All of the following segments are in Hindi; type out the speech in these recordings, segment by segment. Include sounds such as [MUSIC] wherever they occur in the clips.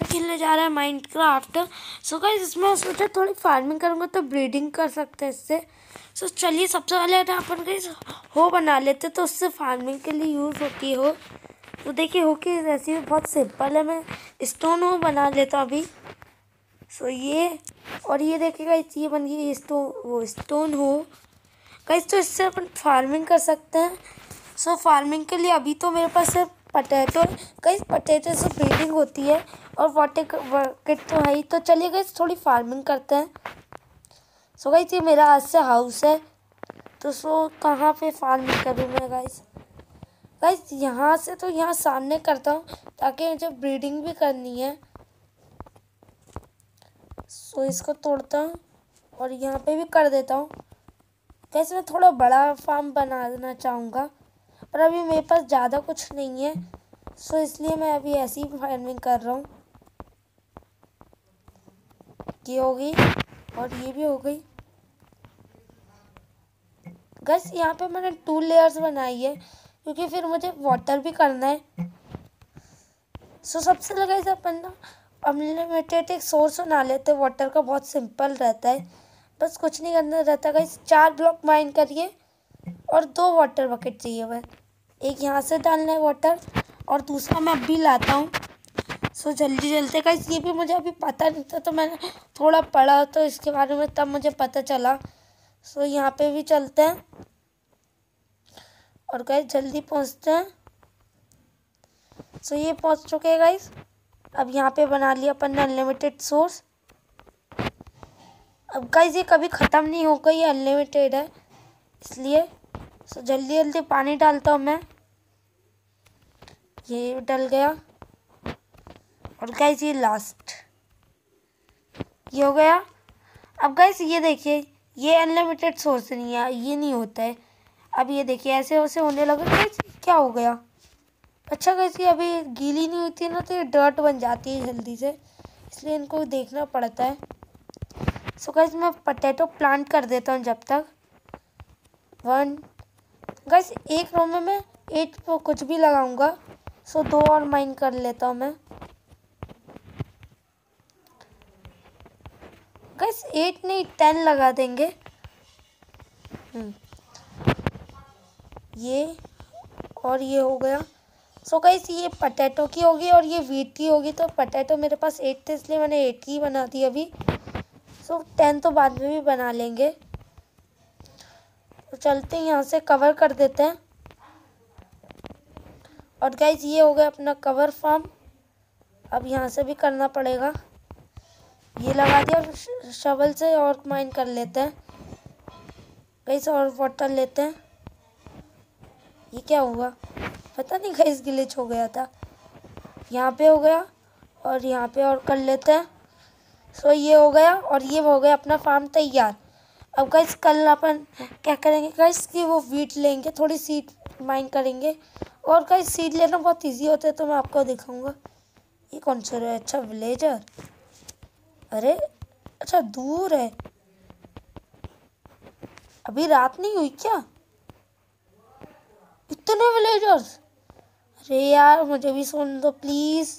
तो खेलने जा रहा है माइंड क्राफ्ट सो गाइस इसमें सोचा थोड़ी फ़ार्मिंग करूँगा तो ब्रीडिंग कर सकते हैं इससे। सो so, चलिए सबसे पहले ना अपन गाइस हो बना लेते तो उससे फ़ार्मिंग के लिए यूज़ होती हो। तो देखिए हो कि रेसिपी बहुत सिंपल है मैं स्टोन हो बना लेता अभी। सो so, ये और ये देखिएगा ये बन गई स्टोन वो स्टोन हो। गाइस तो इससे अपन फ़ार्मिंग कर सकते हैं। सो so, फ़ार्मिंग के लिए अभी तो मेरे पास सिर्फ़ पटेटो कई पटेटो से ब्रीडिंग होती है और वाटर वर्केट तो है ही। तो चलिए गई थोड़ी फ़ार्मिंग करते हैं। सो गई थी मेरा आज से हाउस है। तो सो कहाँ पे फ़ार्मिंग करूँ मैं गाइस गाइस यहाँ से तो यहाँ सामने करता हूँ, ताकि मुझे ब्रीडिंग भी करनी है। सो इसको तोड़ता हूँ और यहाँ पे भी कर देता हूँ। कैसे मैं थोड़ा बड़ा फार्म बनाना चाहूँगा। पर अभी मेरे पास ज़्यादा कुछ नहीं है सो इसलिए मैं अभी ऐसी ही फ़ार्मिंग कर रहा हूँ। ये हो गई और ये भी हो गई। गैस यहाँ पे मैंने टू लेयर्स बनाई है, क्योंकि फिर मुझे वाटर भी करना है। सो सबसे लगा इसे अपन ना अनलिमिटेड एक सोर्स बना लेते वाटर का बहुत सिंपल रहता है। बस कुछ नहीं करना रहता गाइस चार ब्लॉक माइन करिए। और दो वाटर बकेट चाहिए बस एक यहाँ से डालना है वाटर और दूसरा मैं अभी लाता हूँ। सो जल्दी जल्दी का ये भी मुझे अभी पता नहीं था तो मैंने थोड़ा पढ़ा तो इसके बारे में तब मुझे पता चला। सो यहाँ पे भी चलते हैं। और गाइस जल्दी पहुँचते हैं। सो ये पहुँच चुके हैं गाइस अब यहाँ पे बना लिया अपन ने अनलिमिटेड सोर्स अब गाइस ये कभी ख़त्म नहीं होगा ये अनलिमिटेड है। इसलिए सो जल्दी जल्दी पानी डालता हूँ मैं। ये डल गया। और गाइस ये लास्ट ये हो गया। अब गाइस ये देखिए, ये अनलिमिटेड सोर्स नहीं है, ये नहीं होता है। अब ये देखिए, ऐसे वैसे होने लगा। गाइस क्या हो गया? अच्छा गाइस ये अभी गीली नहीं होती है ना तो ये डर्ट बन जाती है जल्दी से। इसलिए इनको देखना पड़ता है। सो गाइस मैं पटेटो प्लांट कर देता हूँ जब तक। वन गाइस एक रो में मैं एट को कुछ भी लगाऊँगा। सो दो और माइन कर लेता हूँ मैं। गाइस एट नहीं टेन लगा देंगे। हम्म। ये और ये हो गया। सो so गाइस ये पटेटो की होगी और ये वीट की होगी। तो पटेटो मेरे पास एट थे, इसलिए मैंने एट की बना दी अभी। सो so टेन तो बाद में भी बना लेंगे। तो चलते हैं, यहाँ से कवर कर देते हैं। और गाइज़ ये हो गया अपना कवर फार्म अब यहाँ से भी करना पड़ेगा। ये लगा दिया शवल से और माइन कर लेते हैं। गाइस और वाटर लेते हैं। ये क्या हुआ? पता नहीं गाइस गिलिच हो गया था। यहाँ पे हो गया और यहाँ पे और कर लेते हैं। सो ये हो गया और ये हो गया अपना फार्म तैयार। अब गाइस कल अपन क्या करेंगे? गाइस कि वो वीट लेंगे, थोड़ी सीट माइन करेंगे। और गाइस सीट लेना बहुत इजी होता है तो मैं आपको दिखाऊँगा। ये कौन सा है? अच्छा विलेजर अरे अच्छा दूर है। अभी रात नहीं हुई क्या? इतने विलेजर्स अरे यार, मुझे भी सुन दो please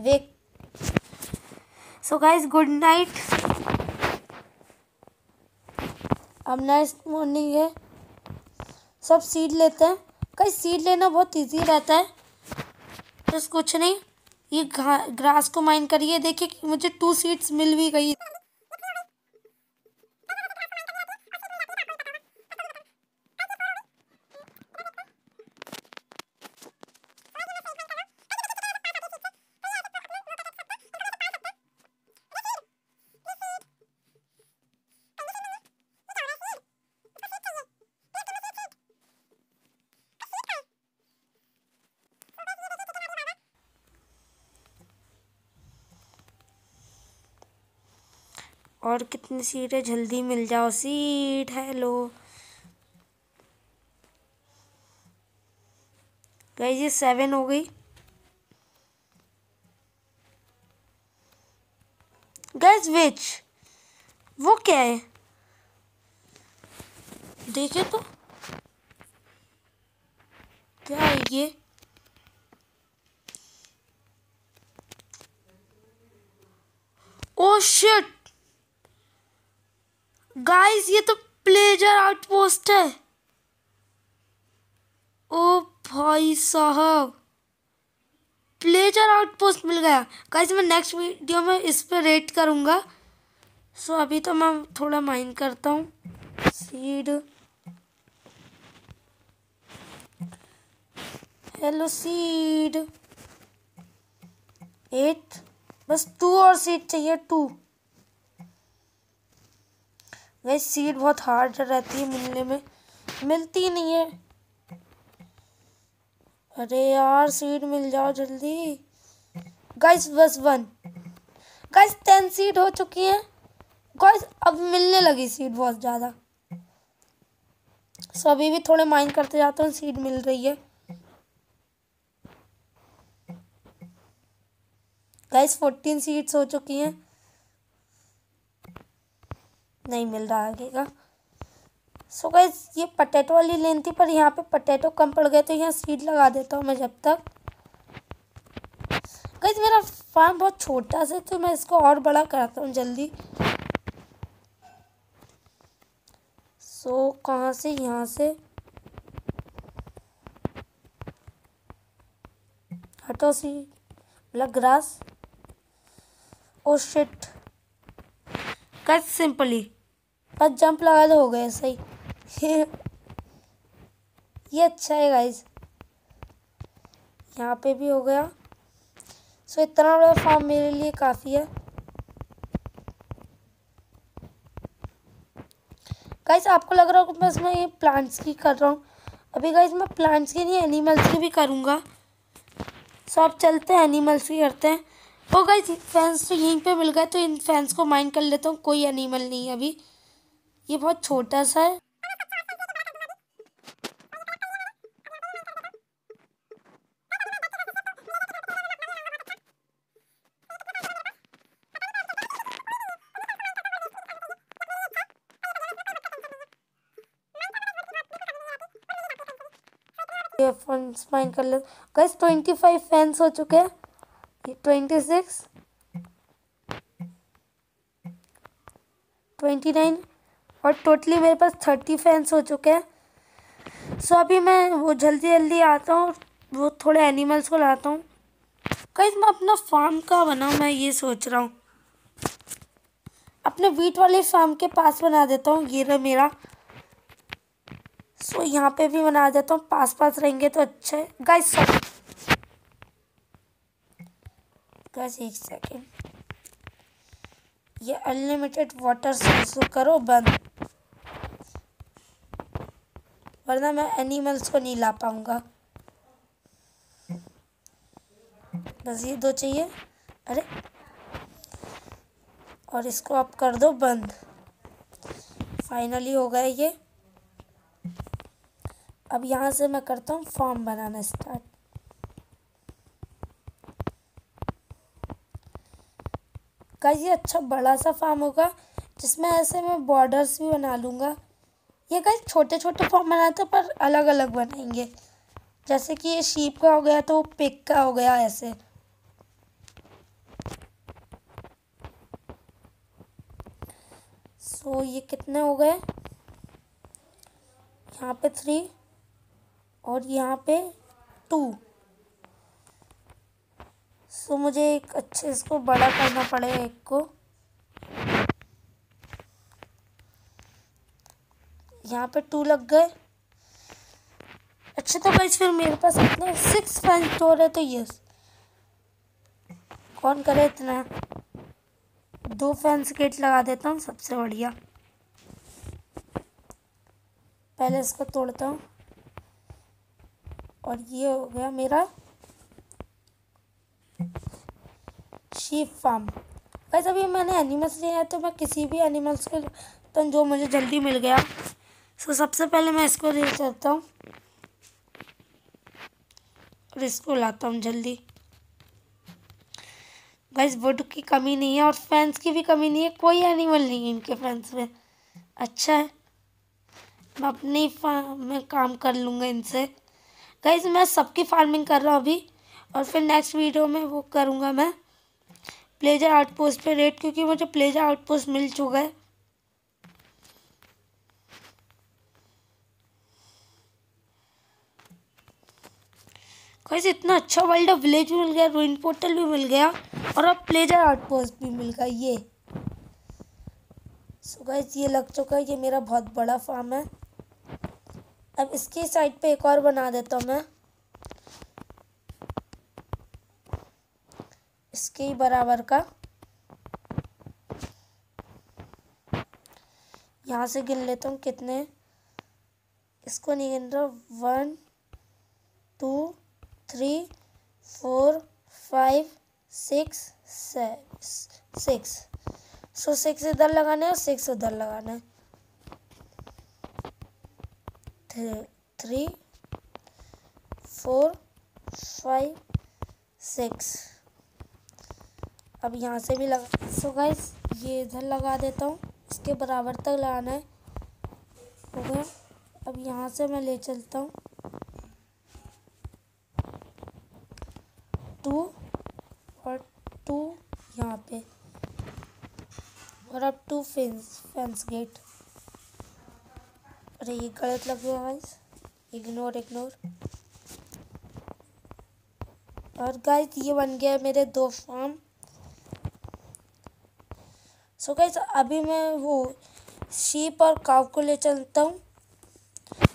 wake so guys good night अब नेक्स्ट मॉर्निंग है। सब सीड लेते हैं। कई सीड लेना बहुत इजी रहता है। बस कुछ नहीं। ये ग्रास को माइन करिए। देखिए मुझे टू सीड्स मिल भी गई। और कितनी सीट है जल्दी मिल जाओ। Seat, hello. गई ये सेवन हो गई। गैस विच वो क्या है? देखे तो। क्या है ये? ओ शिट गाइस ये तो प्लेजर आउटपोस्ट है। ओ भाई साहब प्लेजर आउटपोस्ट मिल गया। गाइस मैं नेक्स्ट वीडियो में इस पर रेट करूँगा। सो अभी तो मैं थोड़ा माइंड करता हूँ। सीड हेलो सीड एट बस टू और सीड चाहिए टू वही सीड बहुत हार्ड रहती है मिलने में। मिलती नहीं है। अरे यार, सीट मिल जाओ जल्दी। गाइस बस वन गाइस टेन सीड हो चुकी है। गाइस अब मिलने लगी सीट बहुत ज़्यादा। सो अभी भी थोड़े माइंड करते जाते हैं सीड मिल रही है। गाइस फोर्टीन सीट्स हो चुकी हैं। नहीं मिल रहा आगे का। सो so गाइस ये पटेटो वाली लेन थी पर यहाँ पे पटेटो कम पड़ गए तो यहाँ सीड लगा देता हूँ मैं जब तक। गाइस मेरा फार्म बहुत छोटा सा तो मैं इसको और बड़ा कराता हूँ जल्दी। सो so, कहाँ से? यहाँ से। हटो सी मतलब grass oh shit cut simply. बस जंप लगा दो, हो गए सही। [LAUGHS] ये अच्छा है गाइज़ यहाँ पे भी हो गया। सो इतना बड़ा फार्म मेरे लिए काफ़ी है। गाइज़ आपको लग रहा होगा मैं ये प्लांट्स की कर रहा हूँ। अभी गाइज़ मैं प्लांट्स की नहीं एनिमल्स की भी करूँगा। सो आप चलते हैं एनिमल्स की करते हैं। ओ गाइस फैंस तो यहीं पे मिल गए तो इन फैंस को माइंड कर लेता हूँ, कोई एनिमल नहीं है अभी। ये बहुत छोटा सा है। फैंस माइंड कर ले गाइस ट्वेंटी फाइव फैंस हो चुके हैं। ट्वेंटी सिक्स ट्वेंटी नाइन और टोटली मेरे पास थर्टी फैंस हो चुके हैं। सो अभी मैं वो जल्दी जल्दी आता हूँ, वो थोड़े एनिमल्स को लाता हूँ। कहीं मैं अपना फार्म का बनाऊँ, मैं ये सोच रहा हूँ। अपने वीट वाले फार्म के पास बना देता हूँ, ये रहा मेरा। सो यहाँ पे भी बना देता हूँ पास पास रहेंगे तो अच्छा। है गाइस बस एक सेकेंड ये अनलिमिटेड वाटर सोर्स करो, बंद. वरना मैं एनिमल्स को नहीं ला पाऊँगा. बस ये दो चाहिए. अरे. और इसको आप कर दो, बंद. फाइनली हो गया ये. अब यहाँ से मैं करता हूँ फॉर्म बनाना स्टार्ट गाइस ये अच्छा बड़ा सा फार्म होगा जिसमें ऐसे मैं बॉर्डर्स भी बना लूँगा। ये गाइस छोटे छोटे फार्म बनाते पर अलग अलग बनाएँगे जैसे कि ये शीप का हो गया तो पिक का हो गया ऐसे। सो so, ये कितने हो गए? यहाँ पे थ्री और यहाँ पे टू सो मुझे एक अच्छे, इसको बड़ा करना पड़ेगा एक को। यहाँ पे टू लग गए। अच्छा तो भाई फिर मेरे पास इतने सिक्स फ़ैन स्टोर है तो यस कौन करे इतना? दो फैंस गेट लगा देता हूँ, सबसे बढ़िया। पहले इसको तोड़ता हूँ। और ये हो गया मेरा। शीप फार्म वैसे अभी मैंने एनिमल्स लिया है तो मैं किसी भी एनिमल्स को तो जो मुझे जल्दी मिल गया। सो सबसे पहले मैं इसको रील करता हूँ। और इसको लाता हूँ जल्दी। गाइस वुड की कमी नहीं है और फैंस की भी कमी नहीं है। कोई एनिमल नहीं है इनके फैंस में। अच्छा है। मैं अपनी फार्म में काम कर लूँगा इनसे। गाइस मैं सबकी फ़ार्मिंग कर रहा हूँ अभी। और फिर नेक्स्ट वीडियो में वो करूँगा मैं प्लेजर आउटपोस्ट पे रेट क्योंकि मुझे प्लेजर आउटपोस्ट मिल चुका है। कैसे इतना अच्छा वर्ल्ड विलेज भी मिल गया रूइन पोर्टल भी मिल गया, और अब प्लेजर आउटपोस्ट भी मिल गया ये। सो गैस ये लग चुका है, ये मेरा बहुत बड़ा फार्म है। अब इसकी साइड पे एक और बना देता हूँ मैं। इसके बराबर का। यहाँ से गिन लेता हूँ कितने। इसको नहीं गिन रहा। One, two, three, four, five, six six. So six इधर लगाना और सिक्स उधर लगाना है। Three, four, five, six. अब यहाँ से भी लगा सो गाइस ये इधर लगा देता हूँ। इसके बराबर तक लगाना है। हो गया। अब यहाँ से मैं ले चलता हूँ। टू और टू यहाँ पे। और अब टू फेंस फेंस गेट अरे, ये गलत लग गया गाइस इग्नोर इग्नोर और गाइस ये बन गया मेरे दो फार्म सो गाइस अभी मैं वो शीप और काव को ले चलता हूँ।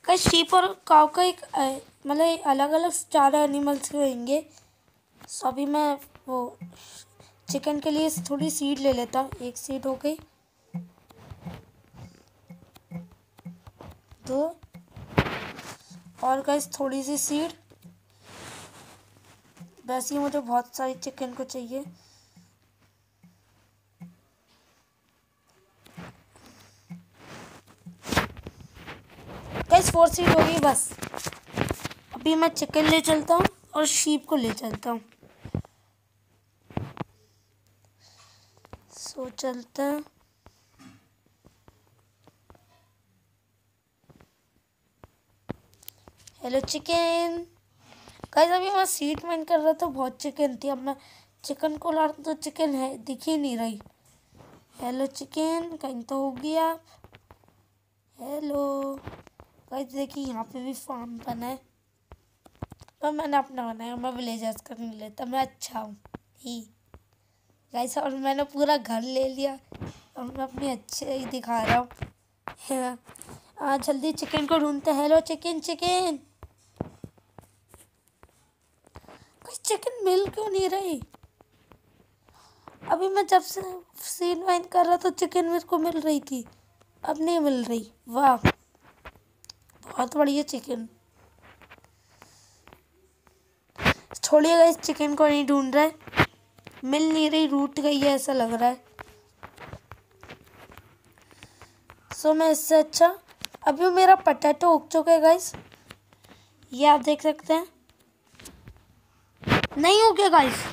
गाइस शीप और काव का एक मतलब अलग अलग चार एनिमल्स होंगे सो अभी मैं वो चिकन के लिए थोड़ी सीड ले लेता हूँ। एक सीड हो गई। दो। और गाइस थोड़ी सी सीड वैसे ही मुझे बहुत सारी चिकन को चाहिए। गाइस फोर सीड हो गई, बस। अभी मैं चिकन ले चलता हूँ और शीप को ले चलता हूँ। सो चलते हेलो चिकन गाइस अभी मैं सीट मैन कर रहा था, बहुत चिकन थी। अब मैं चिकन को ला तो चिकन है, दिख ही नहीं रही। हेलो चिकन कहीं तो हो हेलो गाइस देखिए यहाँ पे भी फार्म बना है। पर मैंने अपना बनाया, मैं विलेजर्स का नहीं लेता, मैं अच्छा हूँ। ही गाइस और मैंने पूरा घर ले लिया और मैं अपने अच्छे ही दिखा रहा हूँ। हाँ। जल्दी चिकन को ढूंढते हेलो चिकन चिकन चिकन मिल क्यों नहीं रही? अभी मैं जब से सीन वाइन कर रहा तो चिकन मेरे को मिल रही थी। अब नहीं मिल रही। वाह। बहुत बढ़िया चिकन छोड़िएगा इस चिकन को नहीं ढूंढ रहा, मिल नहीं रही रूट गई है, ऐसा लग रहा है। सो मैं इससे अच्छा अभी मेरा पटेटो उग चुका है गाइस ये आप देख सकते हैं। नहीं हो गया गाइस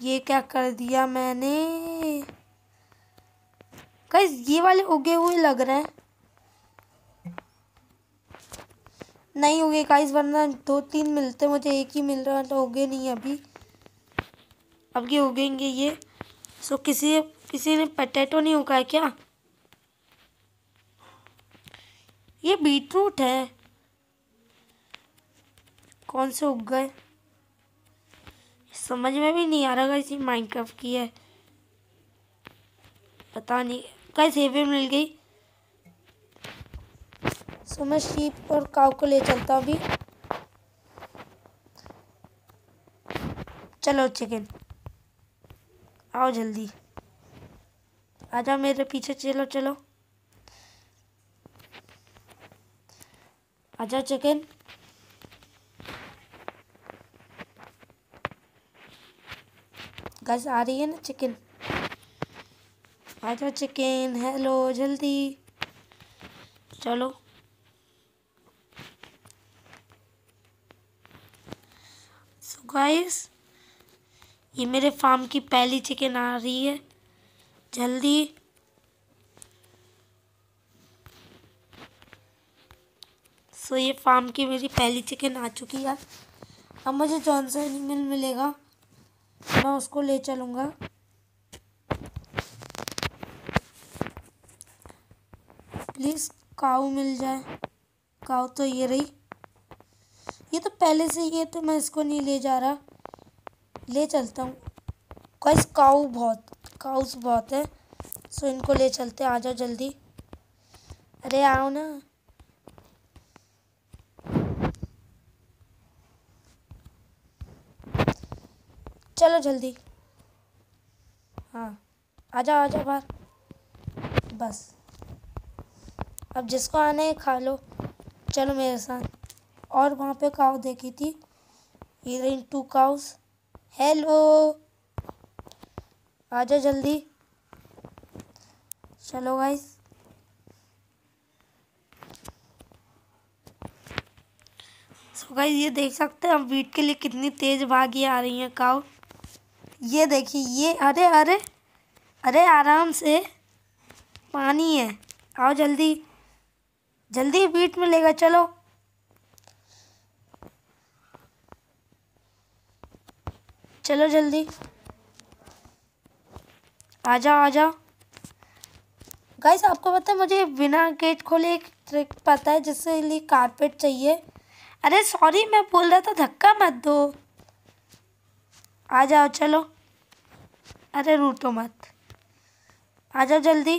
ये क्या कर दिया मैंने? गाइस ये वाले उगे हुए लग रहे हैं। नहीं हो गए गाइस वरना दो तीन मिलते, मुझे एक ही मिल रहा है तो उगे नहीं अभी। अब ये हो उगेंगे ये। सो किसी किसी ने पटेटो नहीं उगाया क्या? ये बीटरूट है। कौन से उग गए? समझ में भी नहीं आ रहा इसी माइनक्राफ्ट की है। पता नहीं। कैसे हेवे मिल गई। सो मैं शीप और काव को ले चलता हूँ अभी। चलो चिकन आओ जल्दी। आ जाओ मेरे पीछे, चलो चलो। आ जाओ चिकन गैस आ रही है ना चिकन आ जाओ चिकन हेलो जल्दी। चलो सो गाइस ये मेरे फार्म की पहली चिकन आ रही है. जल्दी. सो ये फार्म की मेरी पहली चिकन आ चुकी है. अब मुझे जौन सा एनिमल मिलेगा. मैं उसको ले चलूँगा. प्लीज़ काऊ मिल जाए. काऊ तो ये रही. ये तो पहले से ही है तो मैं इसको नहीं ले जा रहा। ले चलता हूँ। कैस काऊ बहुत काउस बहुत है। सो इनको ले चलते आ जाओ जल्दी। अरे, आओ ना। चलो जल्दी। हाँ। आ जाओ आ जाओ बाहर। बस। अब जिसको आना है, खा लो। चलो मेरे साथ। और वहाँ पे काव देखी थी। हीरोइन टू काउस हेलो आ जाओ जल्दी। चलो गाइस सो गाइस ये देख सकते हैं, हम वीट के लिए कितनी तेज भागी आ रही हैं काव ये देखिए, ये, अरे अरे अरे, आराम से पानी है। आओ जल्दी। जल्दी बीट में लेगा चलो। चलो जल्दी। आ जाओ आ जाओ गाइस आपको पता है, मुझे बिना गेट खोले एक ट्रिक पता है, जिससे लिए कारपेट चाहिए। अरे सॉरी मैं बोल रहा था, धक्का मत दो। आ जाओ चलो। अरे रूटो मत। आ जाओ जल्दी।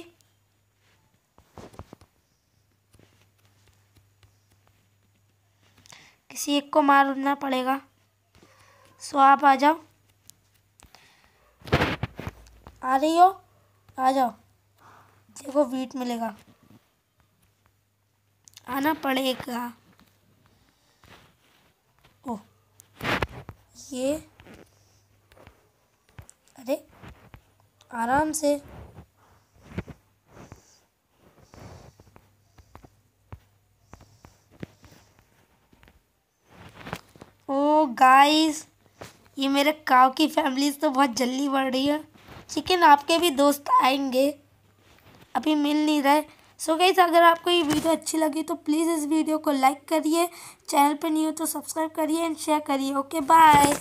किसी एक को मारना पड़ेगा। सो आप आ जाओ। आ रही हो? आ जाओ। देखो वीट मिलेगा। आना पड़ेगा। ओ ये? अरे, आराम से। ओ गाइस ये मेरे काव की फैमिलीज़ तो बहुत जल्दी बढ़ रही है। चिकन आपके भी दोस्त आएँगे। अभी मिल नहीं रहे। सो गई अगर आपको ये वीडियो अच्छी लगी तो प्लीज़ इस वीडियो को लाइक करिए। चैनल पर नहीं हो तो सब्सक्राइब करिए एंड शेयर करिए। Okay bye